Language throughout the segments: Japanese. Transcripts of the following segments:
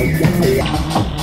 啊。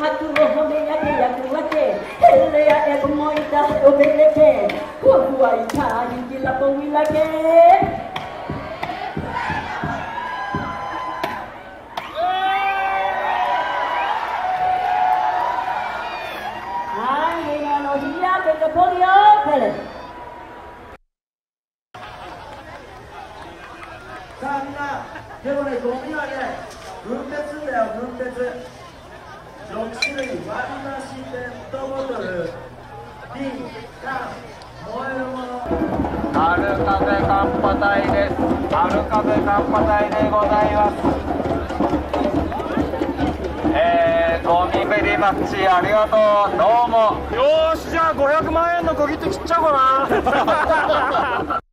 琥を褒め上げ役分けヘレやエブもいたヘオベレケコフはいたにきらぼみらけさあみんな、でもね、ゴミはね、分別すんだよ、分別。6種類割り増しペットボトル瓶缶燃えるもの春風カンパ隊です。春風カンパ隊でございます。えー、ゴミベリマッチありがとう。どうも。よーしじゃあ500万円の小切手切っちゃおうかな。